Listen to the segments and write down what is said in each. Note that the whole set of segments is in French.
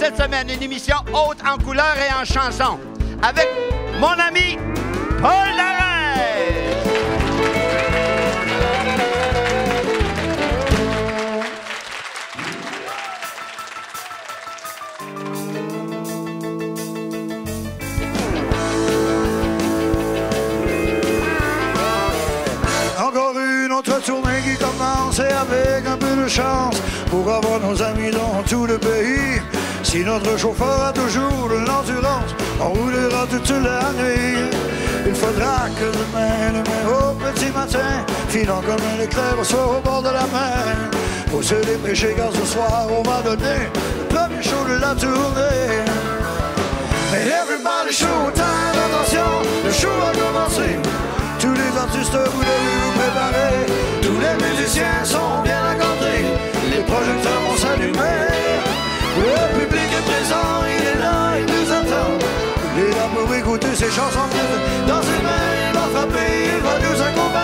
cette semaine une émission haute en couleurs et en chansons avec mon ami Paul une autre tournée qui commence et avec un peu de chance pour avoir nos amis dans tout le pays. Si notre chauffeur a toujours l'endurance, on roulera toute la nuit. Il faudra que demain, demain au petit matin, filant comme un éclair, on soit au bord de la mer. Pour se dépêcher car ce soir on va donner le premier show de la tournée. Mais everybody show time, attention, le show a commencé. Tous les artistes, vous pour écouter ses chansons. Dans ses mains, il va frapper, il va nous accompagner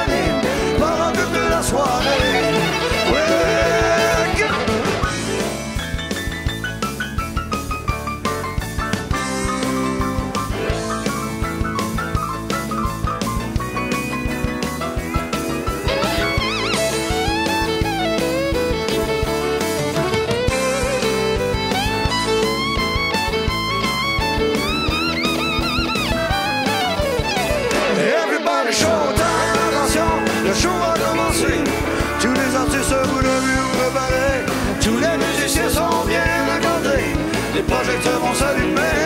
projecteurs vont s'allumer.